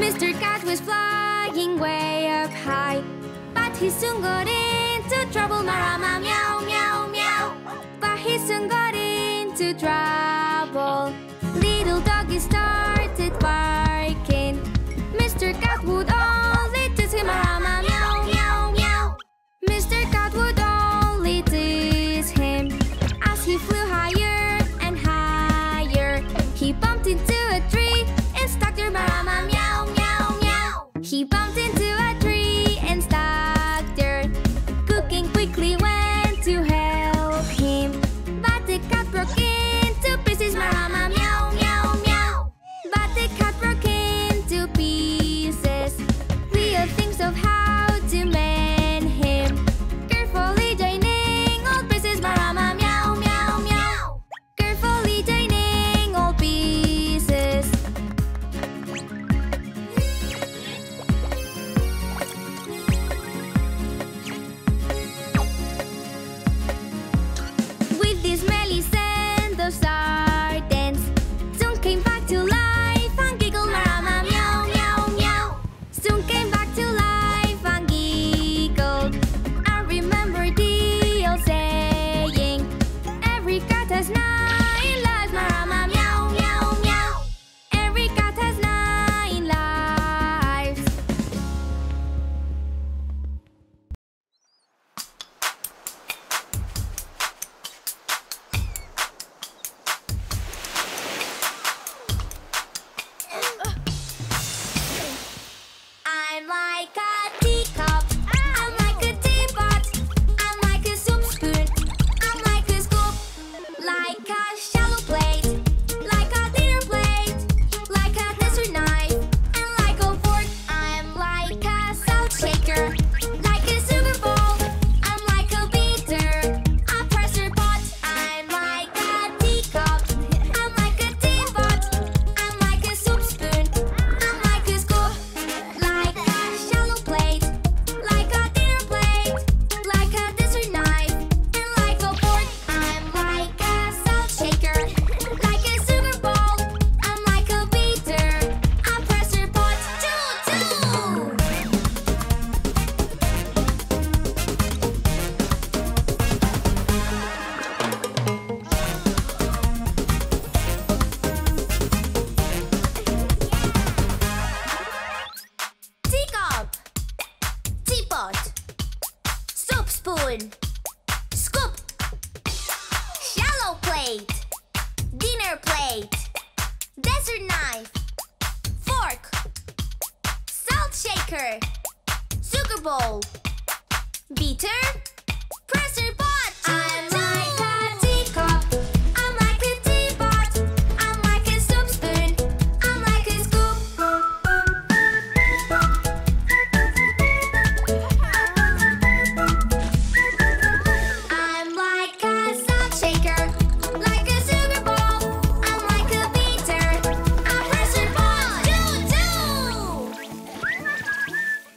Mr. Cat was flying way up high, but he soon got into trouble. Marama meow meow meow, but he soon got into trouble. into a There's nine lives, my spoon. Scoop. Shallow plate. Dinner plate. Desert knife. Fork. Salt shaker. Sugar bowl. Beater.